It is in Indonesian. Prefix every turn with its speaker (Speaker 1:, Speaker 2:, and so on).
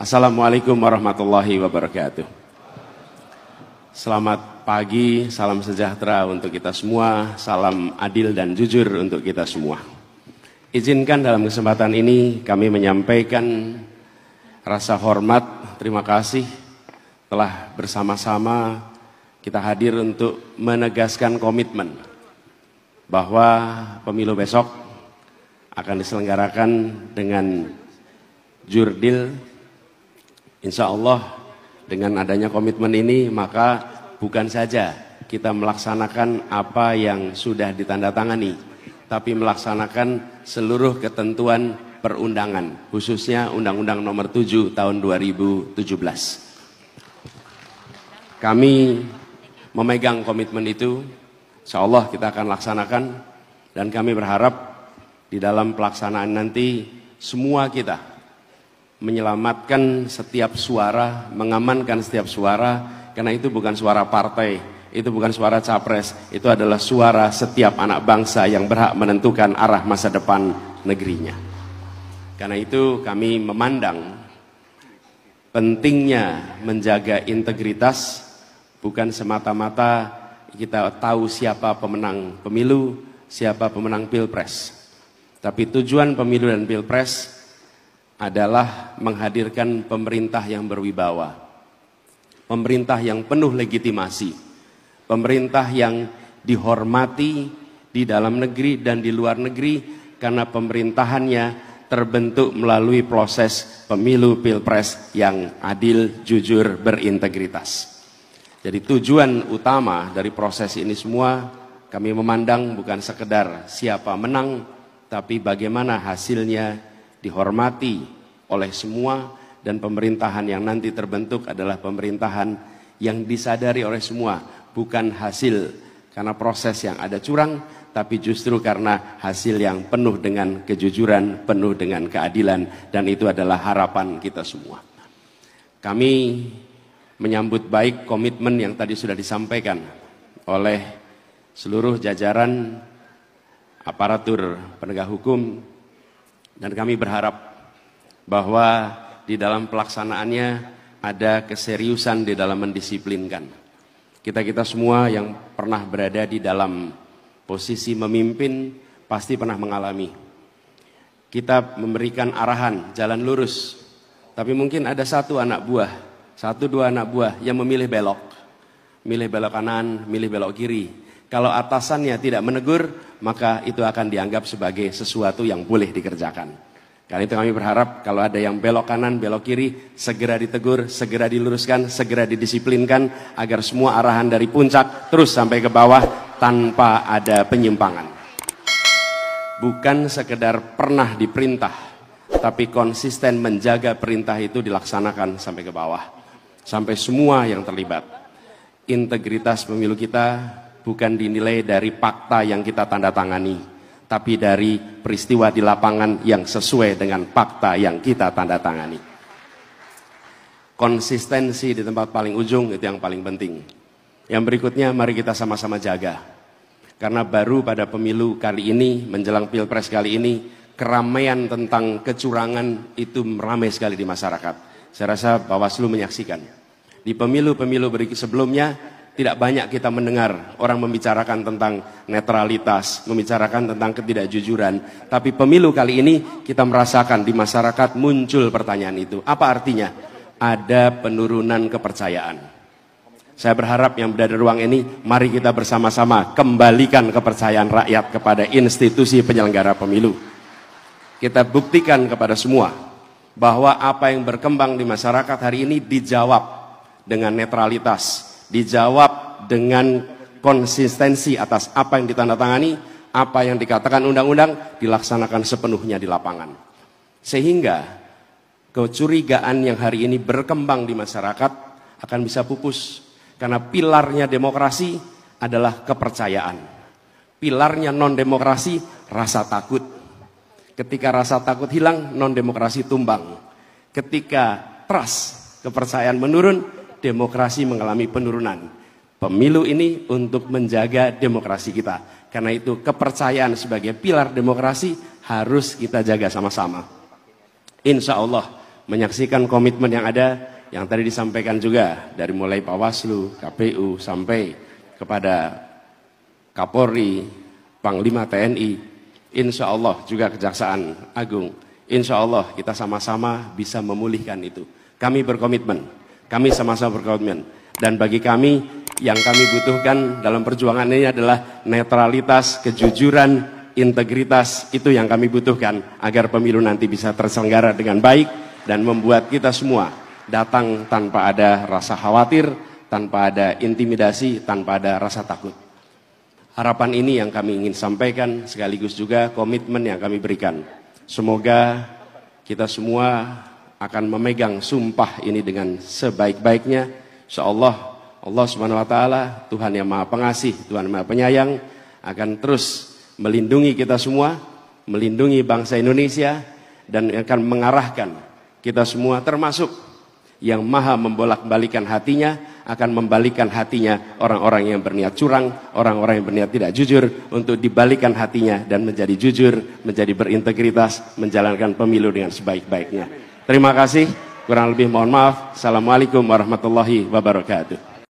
Speaker 1: Assalamualaikum warahmatullahi wabarakatuh. Selamat pagi, salam sejahtera untuk kita semua, salam adil dan jujur untuk kita semua. Izinkan dalam kesempatan ini kami menyampaikan rasa hormat, terima kasih telah bersama-sama kita hadir untuk menegaskan komitmen bahwa pemilu besok akan diselenggarakan dengan jurdil insya Allah dengan adanya komitmen ini maka bukan saja kita melaksanakan apa yang sudah ditandatangani tapi melaksanakan seluruh ketentuan perundangan khususnya Undang-Undang Nomor 7 tahun 2017. Kami memegang komitmen itu, insya Allah kita akan laksanakan dan kami berharap di dalam pelaksanaan nanti semua kita menyelamatkan setiap suara, mengamankan setiap suara, karena itu bukan suara partai, itu bukan suara capres, itu adalah suara setiap anak bangsa yang berhak menentukan arah masa depan negerinya. Karena itu kami memandang pentingnya menjaga integritas bukan semata-mata kita tahu siapa pemenang pemilu, siapa pemenang pilpres. Tapi tujuan pemilu dan pilpres adalah menghadirkan pemerintah yang berwibawa. Pemerintah yang penuh legitimasi. Pemerintah yang dihormati di dalam negeri dan di luar negeri karena pemerintahannya terbentuk melalui proses pemilu pilpres yang adil, jujur, berintegritas. Jadi tujuan utama dari proses ini semua kami memandang bukan sekedar siapa menang, tapi bagaimana hasilnya dihormati oleh semua dan pemerintahan yang nanti terbentuk adalah pemerintahan yang disadari oleh semua bukan hasil karena proses yang ada curang tapi justru karena hasil yang penuh dengan kejujuran, penuh dengan keadilan dan itu adalah harapan kita semua. Kami menyambut baik komitmen yang tadi sudah disampaikan oleh seluruh jajaran aparatur penegak hukum dan kami berharap bahwa di dalam pelaksanaannya ada keseriusan di dalam mendisiplinkan. Kita-kita semua yang pernah berada di dalam posisi memimpin pasti pernah mengalami. Kita memberikan arahan jalan lurus, tapi mungkin ada satu anak buah, satu dua anak buah yang memilih belok. Milih belok kanan, milih belok kiri. Kalau atasannya tidak menegur, maka itu akan dianggap sebagai sesuatu yang boleh dikerjakan. Karena itu kami berharap kalau ada yang belok kanan, belok kiri, segera ditegur, segera diluruskan, segera didisiplinkan agar semua arahan dari puncak terus sampai ke bawah tanpa ada penyimpangan. Bukan sekedar pernah diperintah, tapi konsisten menjaga perintah itu dilaksanakan sampai ke bawah. Sampai semua yang terlibat. Integritas pemilu kita bukan dinilai dari fakta yang kita tanda tangani, tapi dari peristiwa di lapangan yang sesuai dengan fakta yang kita tanda tangani. Konsistensi di tempat paling ujung itu yang paling penting. Yang berikutnya mari kita sama-sama jaga. Karena baru pada pemilu kali ini, menjelang pilpres kali ini, keramaian tentang kecurangan itu ramai sekali di masyarakat. Saya rasa Bawaslu menyaksikan. Di pemilu-pemilu sebelumnya, tidak banyak kita mendengar orang membicarakan tentang netralitas, membicarakan tentang ketidakjujuran. Tapi pemilu kali ini kita merasakan di masyarakat muncul pertanyaan itu. Apa artinya? Ada penurunan kepercayaan. Saya berharap yang berada di ruang ini, mari kita bersama-sama kembalikan kepercayaan rakyat kepada institusi penyelenggara pemilu. Kita buktikan kepada semua bahwa apa yang berkembang di masyarakat hari ini dijawab dengan netralitas, dijawab dengan konsistensi atas apa yang ditandatangani, apa yang dikatakan undang-undang dilaksanakan sepenuhnya di lapangan. Sehingga kecurigaan yang hari ini berkembang di masyarakat akan bisa pupus karena pilarnya demokrasi adalah kepercayaan. Pilarnya non demokrasi rasa takut. Ketika rasa takut hilang, non demokrasi tumbang. Ketika trust, kepercayaan menurun, demokrasi mengalami penurunan. Pemilu ini untuk menjaga demokrasi kita. Karena itu kepercayaan sebagai pilar demokrasi harus kita jaga sama-sama. Insya Allah menyaksikan komitmen yang ada yang tadi disampaikan juga dari mulai Pak Waslu, KPU sampai kepada Kapolri, Panglima TNI, insya Allah juga Kejaksaan Agung, insya Allah kita sama-sama bisa memulihkan itu. Kami berkomitmen, kami sama-sama berkomitmen. Dan bagi kami yang kami butuhkan dalam perjuangan ini adalah netralitas, kejujuran, integritas itu yang kami butuhkan agar pemilu nanti bisa terselenggara dengan baik dan membuat kita semua datang tanpa ada rasa khawatir, tanpa ada intimidasi, tanpa ada rasa takut. Harapan ini yang kami ingin sampaikan sekaligus juga komitmen yang kami berikan. Semoga kita semua akan memegang sumpah ini dengan sebaik-baiknya. Insyaallah Allah Subhanahu wa taala, Tuhan yang Maha Pengasih, Tuhan yang Maha Penyayang akan terus melindungi kita semua, melindungi bangsa Indonesia dan akan mengarahkan kita semua termasuk yang maha membolak-balikan hatinya akan membalikan hatinya orang-orang yang berniat curang, orang-orang yang berniat tidak jujur untuk dibalikan hatinya dan menjadi jujur, menjadi berintegritas, menjalankan pemilu dengan sebaik-baiknya. Terima kasih. Kurang lebih mohon maaf. Assalamualaikum warahmatullahi wabarakatuh.